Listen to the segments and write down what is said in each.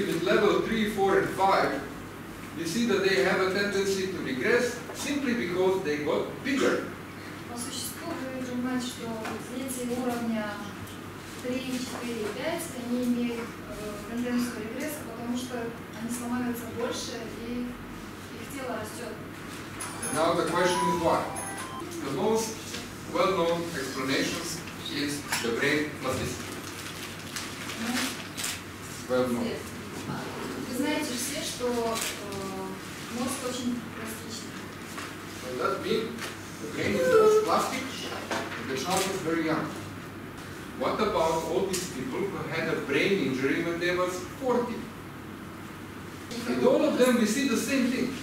especially with level 3, 4, and 5, you see that they have a tendency to regress simply because they got bigger. По существу вы понимаете, что дети уровня 3, 4, 5, они имеют э, тенденцию регресса, потому что они становятся больше и их тело растет. Now the question is why? The most well-known explanation is the brain plasticity. Ну, Well known. Вы знаете все, что э, мозг очень пластичный. So that means the brain is most plastic and the child is very young. What about all these people who had a brain injury when they was 40? In all of them we see the same thing.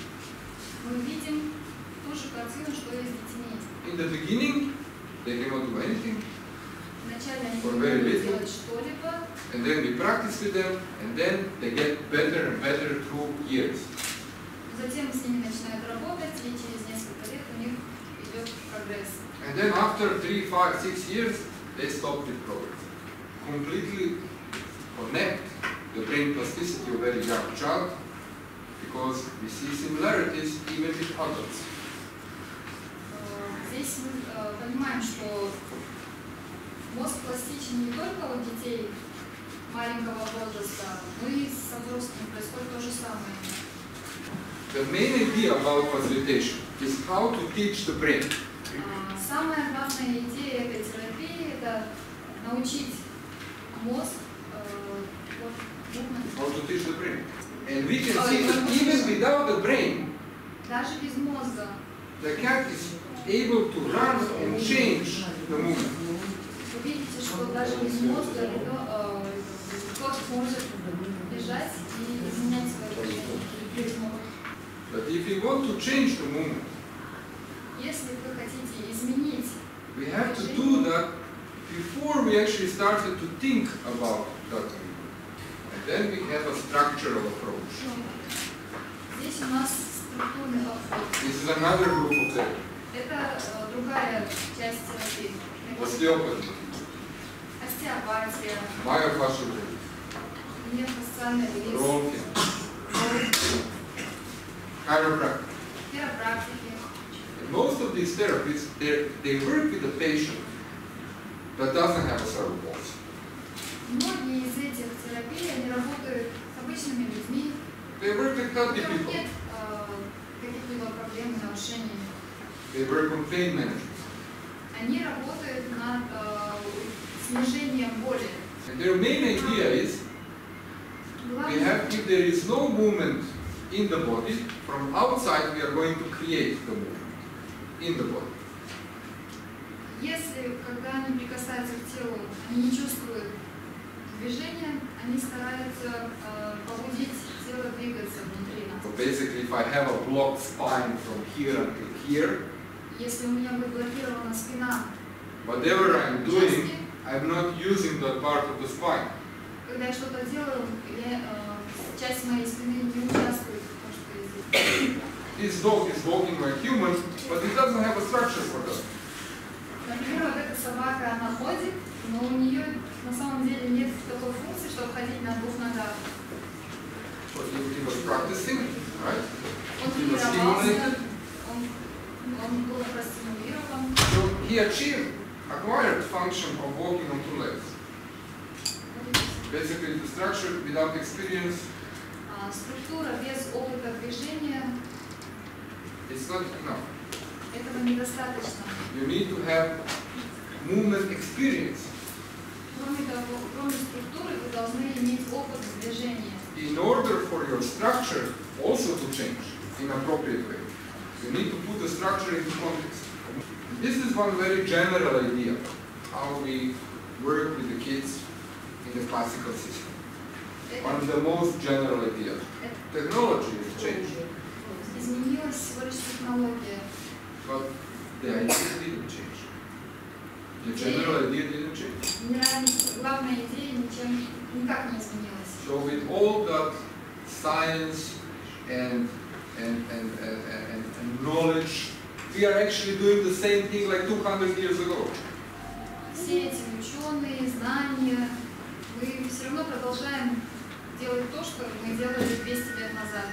Вначале они For не very могут little. делать что-либо, and then we practice with them, and then they get better and better through years. затем с ними начинают работать, и через несколько лет у них идет прогресс. And then after three, five, six years, they stop with progress. Completely connect the brain plasticity of very young child because we see similarities even with adults. Э, Здесь мы э, понимаем, что мозг пластичен не только у детей маленького возраста, но и с взрослыми происходит то же самое. The main idea about facilitation is how to teach the brain. А, Самая главная идея этой терапии – это научить мозг э. How to teach the brain. And we can see that even without the brain, даже без мозга. the cat is able to run and change the movement. Вы видите, что даже без мозга ребё- э, кот может бежать и изменять свое движение. But if you want to change the movement, Если вы хотите изменить, we have to do that before we actually started to think about that movement. And then we have a structural approach. здесь у нас структурный подход. This is another group of therapy. Это э, другая часть терапии. Osteopathy, Остеопатия, myofascial нейрофасциальный релиз, Rolfing, chiropractic. хиропрактики. And most of these therapies, they they work with a patient that doesn't have a cerebral palsy. Многие из этих терапий, они работают с обычными людьми, They work with у healthy которых people. нет э, каких-либо проблем и нарушений. They work on pain management. Они работают над э, снижением боли. And their main idea is we Главное, have, if there is no movement in the body, from outside we are going to create the movement in the body. если, когда они прикасаются к телу, они не чувствуют движения, они стараются э, побудить тело двигаться внутри нас. So basically, if I have a blocked spine from here until here, Если у меня будет блокирована спина, whatever I'm doing, I'm not using that part of the spine. когда я что-то делаю, я, э, часть моей спины не участвует в том, что я делаю. This dog is walking like human, but it doesn't have a structure for that. Например, вот эта собака, она ходит, но у нее на самом деле нет такой функции, чтобы ходить на двух ногах. But he, was practicing, right? Он He was stimulated. он, он был простимулирован. So he achieved, acquired function of walking on two legs. Basically, the structure without experience, А, Структура без опыта движения, it's not enough. этого недостаточно. You need to have movement experience Кроме того, кроме структуры, вы должны иметь опыт движения. in order for your structure also to change in appropriate way. You need to put the structure into context. This is one very general idea how we work with the kids in the classical system. One Это, of the most general ideas. это Technology has changed, изменилась всего лишь технология. but the idea didn't change. The general idea didn't change. Генеральная, главная идея ничем никак не изменилась. So with all that science and and, and, and, and, and knowledge, we are actually doing the same thing like 200 years ago. Все эти ученые, знания, мы все равно продолжаем делает то, что мы делали 200 лет назад.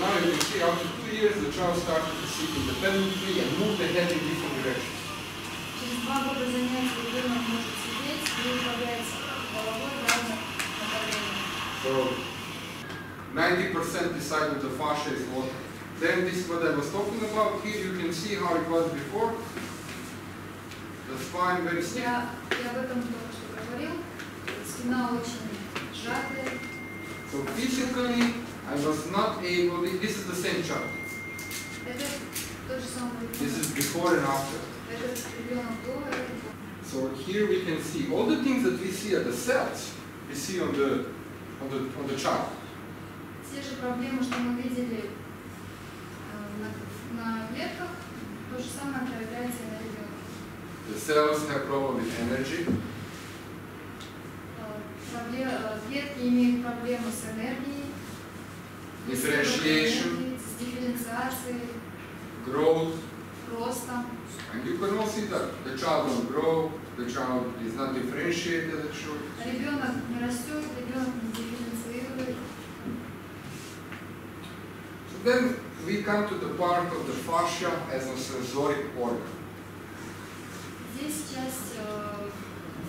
Now you can see after two years the child started to sit independently and move the head in different directions. Через два года занятий ребенок может сидеть и управлять головой в разных направлениях. So 90% decide that the fascia is water. Then this is what I was talking about. Here you can see how it was before. The spine very stiff. Я, я об этом только что говорил. Спина очень сжатая. So physically I was not able, this is the same chart. Это тот же самый This ребенок. is before and after. Этот ребенок до, этот So here we can see all the things that we see at the cells, we see on the, on the, on the chart. Те же проблемы, что мы видели э, на, на клетках, то же самое проявляется и на ребенке. The cells have problem with energy, Э, пробле- э, Клетки имеют проблемы с энергией, с differentiation, энергией, с дифференциацией, growth, ростом. and you can all see that. The child won't grow, the child is not differentiated as it should. Ребенок не растет, ребенок не дифференцирует. So then we come to the part of the fascia as a sensoric organ. Здесь часть, э,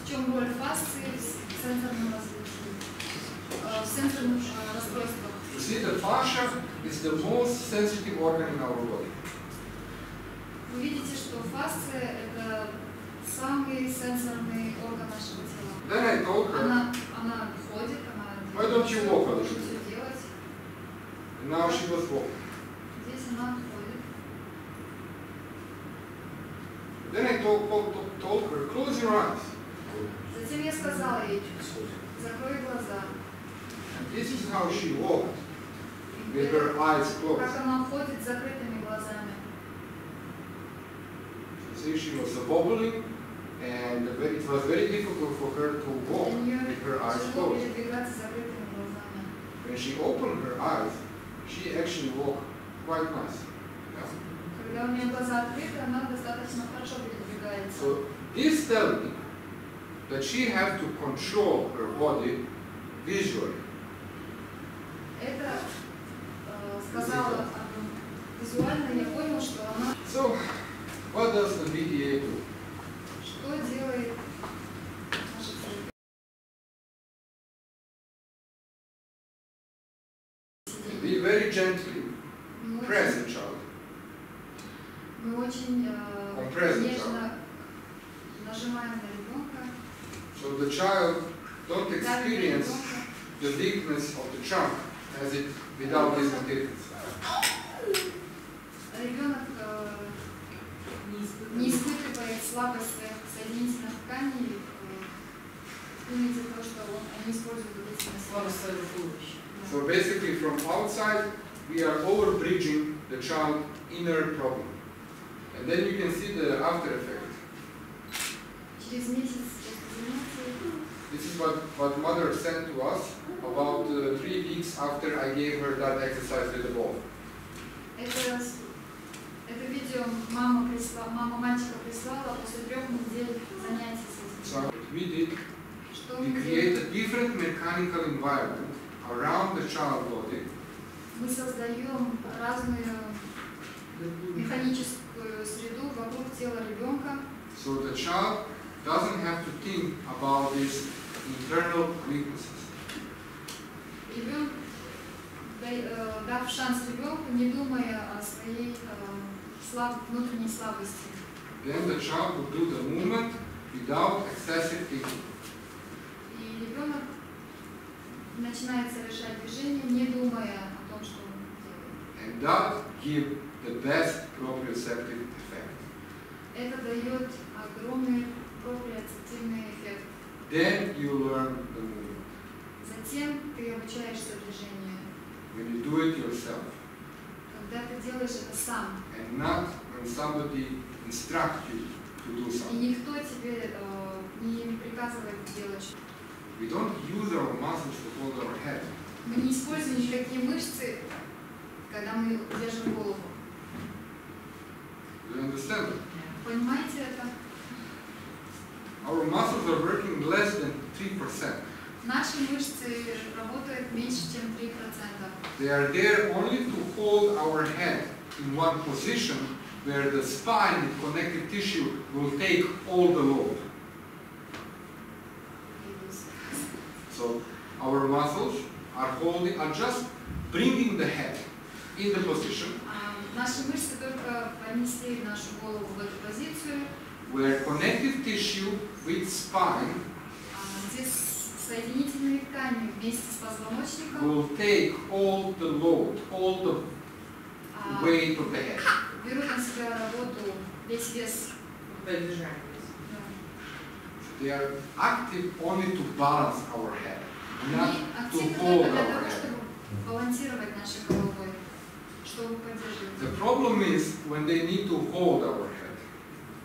в чем роль фасции в сенсорном развитии, э, в сенсорных э, расстройствах. You see, the fascia is the most sensitive organ in our body. Вы видите, что фасция – это самый сенсорный орган нашего тела. Then I told her, Она, она ходит, она Why don't you walk a little может bit? все now she was walking. Здесь она ходит. Then I told, told, told her, close your eyes. Затем я сказала ей, закрой глаза. And this is how she walked, И with her eyes closed. Как она ходит с закрытыми глазами. See, she was wobbling, and it was very difficult for her to walk Для нее with her eyes тяжело closed. передвигаться с закрытыми глазами. When she opened her eyes, she actually walked so this tells me that she has to control her body visually. So, what does the BDA do? Be very gently. The child. мы очень the нежно нажимаем на ребенка, So the child don't experience the weakness of the trunk as it without these materials. Ребенок э, не испытывает слабость своих соединительных тканей э, именно из-за того, что он, они используют вот эти массивы. So basically from outside we are over bridging the child inner problem. And then you can see the after effect. Через месяц после занятий This is what, what mother sent to us about uh, three weeks after I gave her that exercise with the ball. это, с- это видео мама, присла, мама мальчика прислала после трех недель занятий с этим. So what we did, Что we мы create делаем? a different mechanical environment around the child body Мы создаем разную механическую среду вокруг тела ребенка, so the child doesn't have to think about these internal weaknesses. Ребенок, дав шанс ребенку, не думая о своей э, слаб- внутренней слабости. Then the child will do the movement without excessive thinking. И ребенок начинает совершать движение, не думая о том, что он делает. And that give the best proprioceptive effect. Это дает огромный проприоцептивный эффект. Then you learn the movement. Затем ты обучаешься движению. When you do it yourself. Когда ты делаешь это сам, And not when somebody instructs you to do и something. никто тебе э, не приказывает делать We don't use our muscles to hold our head. Мы не используем никакие мышцы, когда мы держим голову. Do you understand? Понимаете это? Our muscles are working less than 3%. Наши мышцы работают меньше, чем 3%. They are there only to hold our head in one position where the spine and connective tissue will take all the load. So our muscles are holding, are just bringing the head in the position Наши мышцы только понесли нашу голову в эту позицию, where connective tissue with spine а, где с- соединительные ткани вместе с позвоночником will take all the load, all the а, weight of the head. берут на себя работу весь вес. They are active only to balance our head, not to hold our head. балансировать чтобы поддерживать. The problem is when they need to hold our head.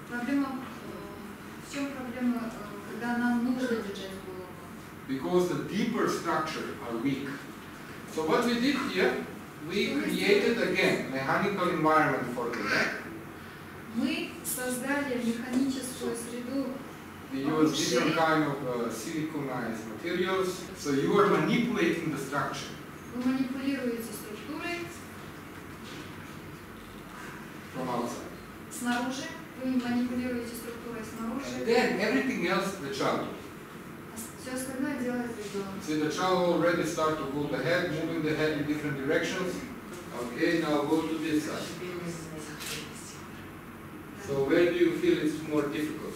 Проблема, э, в чем проблема, э, когда нам нужно держать голову? because the deeper structure are weak. So what we did here, we created again mechanical environment for the neck. Мы создали механическую среду, We use different kind of uh, siliconized materials. So you are manipulating the structure вы манипулируете структурой from outside. снаружи, вы манипулируете структурой And снаружи, then everything else the child. а все остальное делает ребенок. See the child already start to move the head, moving the head in different directions. Okay, now go to this side. Теперь мы занимаемся активностью. So where do you feel it's more difficult?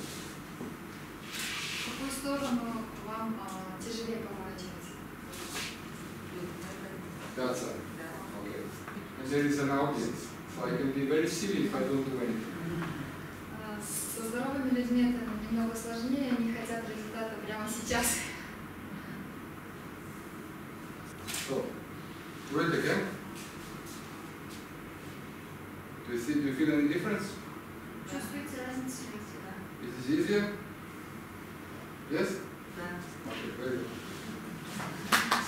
В какую сторону вам а, тяжелее поворачиваться? That side. Да. Okay. And there is an audience. So I can be very silly if I don't do anything. А, Со здоровыми людьми это немного сложнее, они хотят результата прямо сейчас. So, do it again. Do you see, do you feel any difference? Чувствуете разницу? Is it easier? Yes? Да. Okay, very good.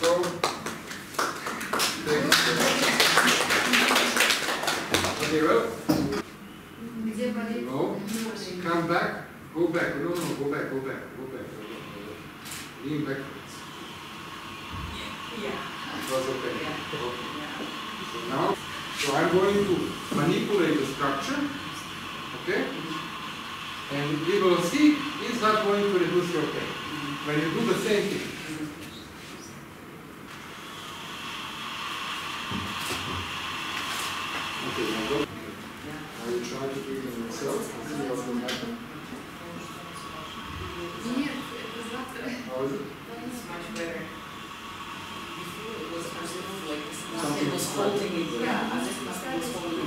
So, zero. No. Come back. Go back. No, no, go back, go back, go back, go back, go back. Lean backwards. Yeah. It was okay. Yeah. okay. So now, so I'm going to manipulate the structure. Okay? And we will see, is that going to reduce your pain? When you do the same thing.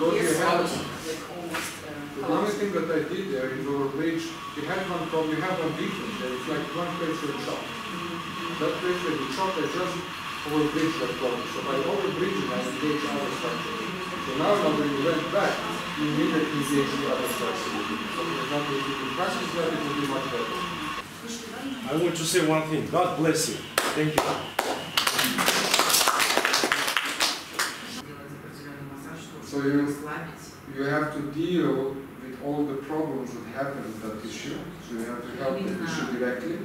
Was holding Because it. Yes, have- like almost. uh, The only thing that I did there is over bridge, we had one problem, we have one difference there, it's like one place where you chop. That place where you chop, I just over bridge that problem. So by over bridging, I engage other structure. So now, now when you went back, you immediately engage the other structure. So for example, if you can practice that, it will be much better. I want to say one thing. God bless you. Thank you. So you, you have to deal with all the problems that happen in that issue. So you have to help the issue directly.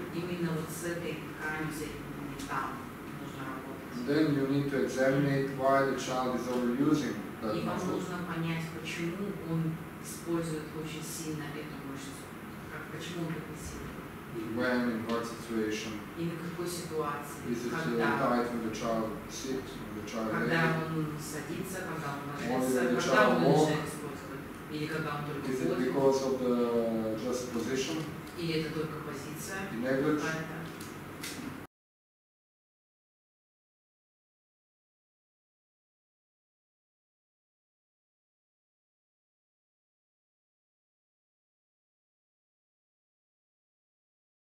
And then you need to examine why the child is overusing that muscle When, in what situation, И на какой ситуации. is it uh, Когда, tight when the child sits, when the child когда lays? он садится, когда он Or ложится, the когда child он walk. начинает использовать. Или когда он только Is it ходит. because of the just position, Или это только позиция the negligence? какая-то.